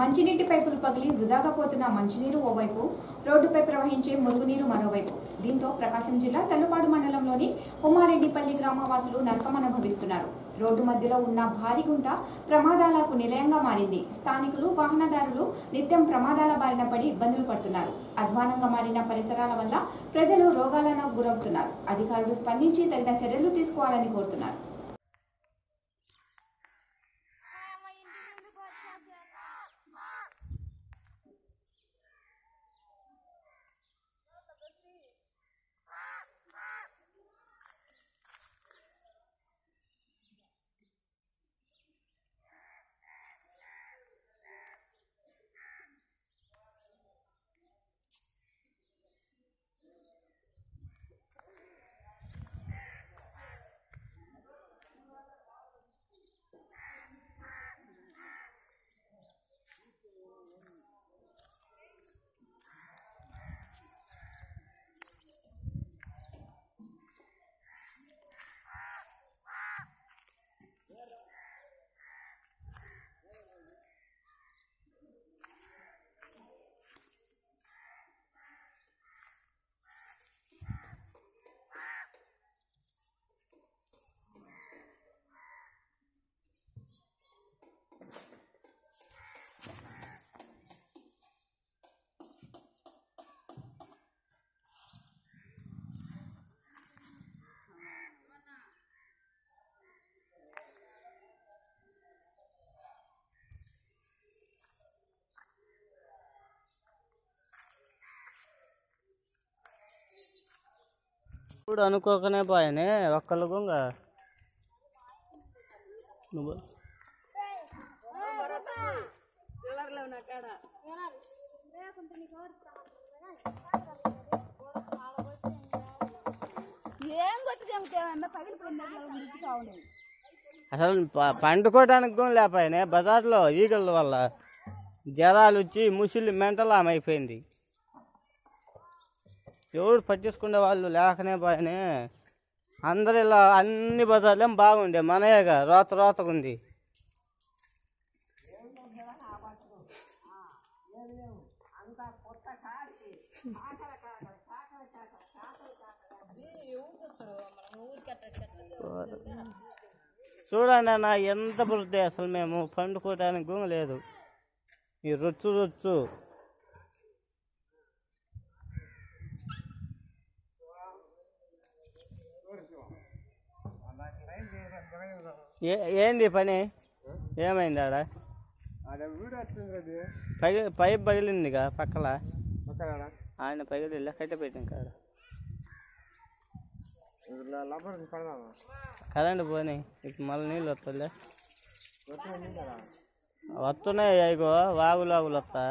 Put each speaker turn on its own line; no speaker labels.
మంచినీటి పైపులు పగిలి వృధాగా పోతున్న మంచినీరు ఓవైపు రోడ్డుపై ప్రవహించే మురుగునీరు మరోవైపు. దీంతో ప్రకాశం జిల్లా తల్లుపాడు మండలంలోని ఉమారెడ్డిపల్లి గ్రామవాసులు నరకం అనుభవిస్తున్నారు. రోడ్డు మధ్యలో ఉన్న భారీ గుంట ప్రమాదాలకు నిలయంగా మారింది. స్థానికులు వాహనదారులు నిత్యం ప్రమాదాల బారిన పడి ఇబ్బందులు పడుతున్నారు. అధ్వానంగా మారిన పరిసరాల వల్ల ప్రజలు రోగాలను గురవుతున్నారు. అధికారులు స్పందించి తగిన చర్యలు తీసుకోవాలని కోరుతున్నారు.
ఇప్పుడు అనుకోకనే పోయానే ఒక్కళ్ళు గుంగ. నువ్వు? అసలు పండుకోవడానికి లేపాయనే బజార్లో ఈగల వల్ల జ్వరాలు వచ్చి ముసిలి మెంటల్ ఆమె అయిపోయింది ఎవరు పట్టించుకునే వాళ్ళు లేకనే పోయానే. అందరు ఇలా అన్ని బజార్లేం బాగుండే. మనయేగా రోత రోతగా ఉంది. చూడండి అన్న ఎంత బుద్ధి అసలు మేము. పండుకోవడానికి కూడా లేదు. ఈ రొచ్చు రొచ్చు. ఏంది పని ఏమైంది ఆడ పగి పైప్ పగిలిందిగా పక్కల ఆయన పగిలి లెక్కైతే పెట్టాం కాడ కరెంట్ పోనీ ఇప్పుడు మళ్ళీ నీళ్ళు వస్తుందిలే వస్తున్నాయి అయ్యో వాగులు వాగులు వస్తా